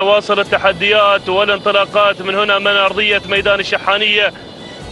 تواصل التحديات والانطلاقات. من هنا من أرضية ميدان الشحانية.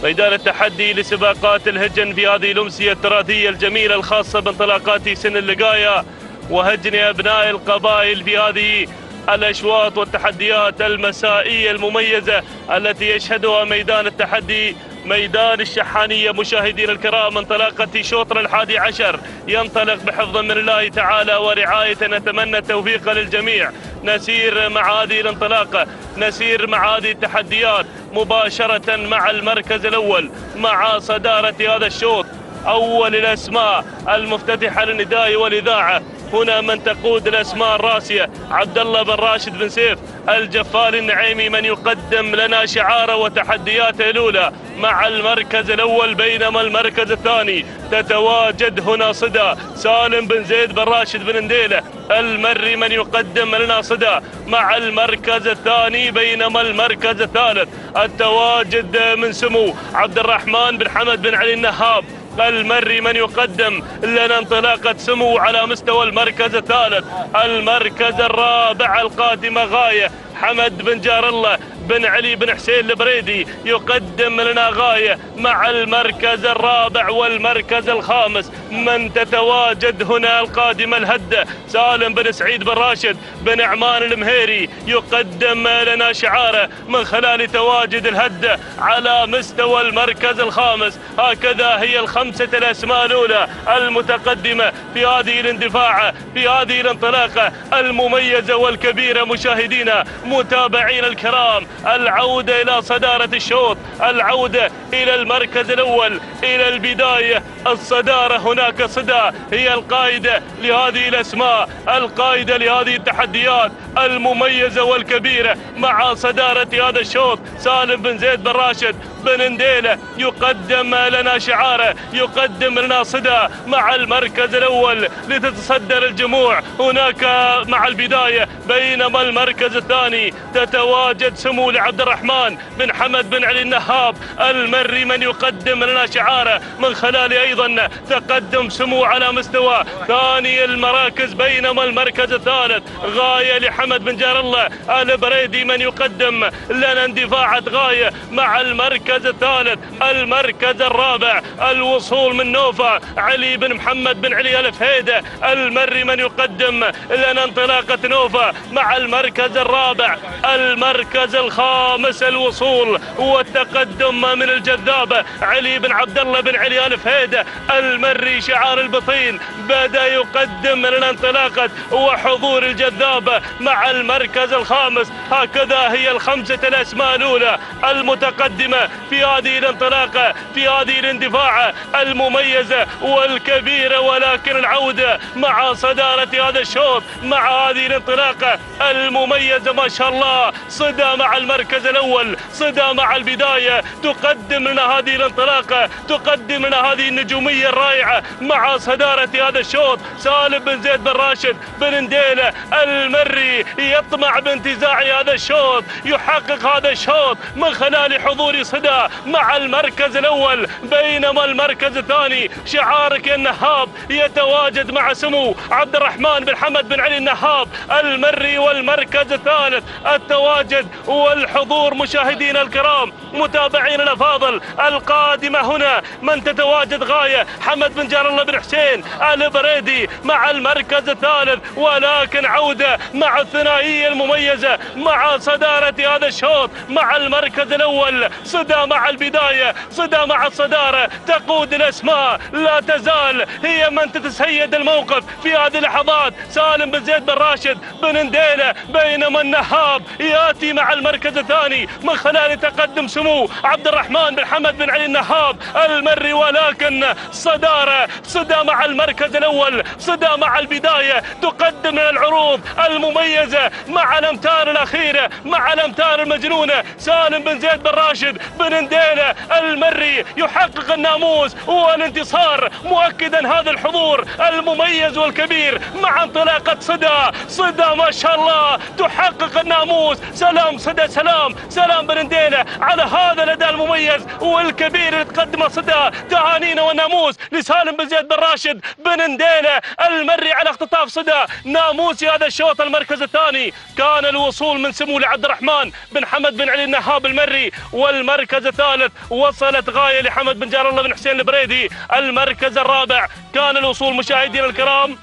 ميدان التحدي لسباقات الهجن في هذه الأمسية التراثية الجميلة الخاصة بانطلاقات سن اللقاية وهجن أبناء القبائل في هذه الأشواط والتحديات المسائية المميزة التي يشهدها ميدان التحدي. ميدان الشحانية مشاهدينا الكرام انطلاقة شوطنا الحادي عشر. ينطلق بحفظ من الله تعالى ورعاية نتمنى التوفيق للجميع. نسير مع هذه الانطلاقة نسير مع هذه التحديات مباشرة مع المركز الأول مع صدارة هذا الشوط. أول الأسماء المفتتحة للنداء والإذاعة. هنا من تقود الأسماء الراسية عبد الله بن راشد بن سيف. الجفال النعيمي من يقدم لنا شعاره وتحدياته الاولى مع المركز الأول بينما المركز الثاني تتواجد هنا صدى. سالم بن زيد بن راشد بن نديلة المري من يقدم لنا صدى. مع المركز الثاني بينما المركز الثالث التواجد من سمو عبد الرحمن بن حمد بن علي النهاب. المري من يقدم لنا انطلاقة سمو على مستوى المركز الثالث. المركز الرابع القادمة غاية. حمد بن جار الله بن علي بن حسين البريدي يقدم لنا غاية مع المركز الرابع والمركز الخامس. من تتواجد هنا القادمة الهدة سالم بن سعيد بن راشد بن عمان المهيري يقدم لنا شعاره من خلال تواجد الهدة على مستوى المركز الخامس. هكذا هي الخمسة الأسماء الأولى المتقدمة في هذه الاندفاع في هذه الانطلاقة المميزة والكبيرة. مشاهدينا متابعين الكرام العودة إلى صدارة الشوط العودة إلى المركز الأول إلى البداية. الصدارة هناك صدى هي القائدة لهذه الأسماء القائدة لهذه التحديات المميزة والكبيرة مع صدارة هذا الشوط. سالم بن زيد بن راشد بن نديلة يقدم لنا شعاره يقدم لنا صدى مع المركز الأول لتتصدر الجموع. هناك مع البداية بينما المركز الثاني تتواجد سمو لعبد الرحمن بن حمد بن علي النهاب المري من يقدم لنا شعاره. من خلال أيضا تقدم سمو على مستوى ثاني المراكز بينما المركز الثالث غاية لحمد بن جار الله البريدي من يقدم. لنا اندفاعة غاية مع المركز الثالث المركز الرابع الوصول من نوفا علي بن محمد بن علي الفهيدة المري من يقدم لنا انطلاقة نوفا مع المركز الرابع المركز الخامس الوصول والتقدم من الجذابة علي بن عبد الله بن علي الفهيدة المري شعار البطين بدأ يقدم لنا انطلاقة وحضور الجذابة مع المركز الخامس هكذا هي الخمسة الأسماء الأولى المتقدمة في هذه الانطلاقة في هذه الاندفاعة المميزة والكبيرة ولكن العودة مع صدارة هذا الشوط مع هذه الانطلاقة المميزة ما شاء الله صدى مع المركز الأول صدى مع البداية تقدم لنا هذه الانطلاقة تقدم لنا هذه النجومية الرائعة مع صدارة هذا الشوط سالم بن زيد بن راشد بن نديلة المري يطمع بانتزاع هذا الشوط يحقق هذا الشوط من خلال حضور صدى مع المركز الأول. بينما المركز الثاني شعارك النهاب يتواجد مع سمو عبد الرحمن بن حمد بن علي النهاب. المري والمركز الثالث التواجد والحضور مشاهدينا الكرام متابعين الأفاضل. القادمة هنا من تتواجد غاية حمد بن جار الله بن حسين. البريدي مع المركز الثالث ولكن عودة مع الثنائية المميزة مع صدارة هذا الشوط مع المركز الأول. مع البداية صدى مع الصدارة تقود الأسماء. لا تزال هي من تتسيد الموقف في هذه اللحظات. سالم بن زيد بن راشد بن نديلة بينما النهاب يأتي مع المركز الثاني من خلال تقدم سمو عبد الرحمن بن حمد بن علي النهاب المري. ولكن صدارة صدى مع المركز الأول صدى مع البداية. تقدم العروض المميزة مع الأمتار الأخيرة مع الأمتار المجنونة. سالم بن زيد بن راشد بن بن نديلة المري يحقق الناموس والانتصار مؤكدا هذا الحضور المميز والكبير مع انطلاقة صدى. صدى ما شاء الله تحقق الناموس. سلام صدى سلام سلام بن نديلة على هذا الأداء المميز والكبير اللي تقدمه صدى. تهانينا والناموس لسالم بن زيد بن راشد بن نديلة المري على اختطاف صدى. ناموسي هذا الشوط المركز الثاني. كان الوصول من سمو لعبد الرحمن بن حمد بن علي النهاب المري والمركز الثالث وصلت غاية لحمد بن جار الله بن حسين البريدي. المركز الرابع كان الوصول مشاهدينا الكرام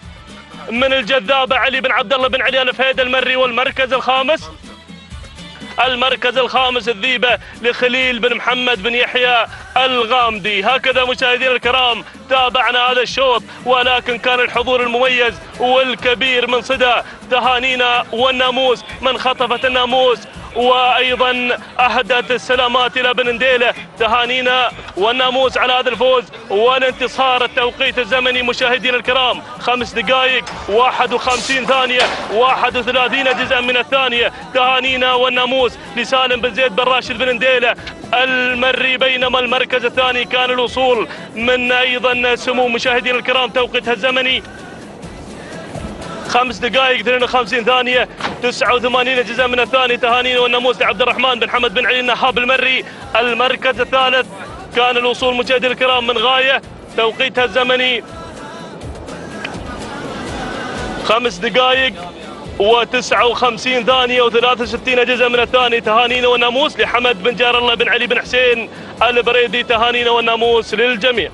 من الجذابه علي بن عبد الله بن علي الفهيد المري والمركز الخامس. المركز الخامس الذيبة لخليل بن محمد بن يحيى الغامدي. هكذا مشاهدينا الكرام تابعنا هذا الشوط ولكن كان الحضور المميز والكبير من صدى تهانينا والناموس من خطفت الناموس. وأيضا أهدت السلامات إلى بن نديله تهانينا والناموس على هذا الفوز والانتصار التوقيت الزمني مشاهدينا الكرام. خمس دقائق 51 ثانية 31 جزءا من الثانية. تهانينا والناموس لسالم بن زيد بن راشد بن نديله المري بينما المركز الثاني كان الوصول من أيضا سمو مشاهدينا الكرام توقيتها الزمني. خمس دقائق 52 ثانية. 89 جزء من الثاني تهانينا والناموس لعبد الرحمن بن حمد بن علي النهاب المري. المركز الثالث كان الوصول مشاهدي الكرام من غاية. توقيتها الزمني خمس دقائق و59 ثانية و63 جزء من الثاني تهانينا والناموس لحمد بن جار الله بن علي بن حسين البريدي تهانينا والناموس للجميع.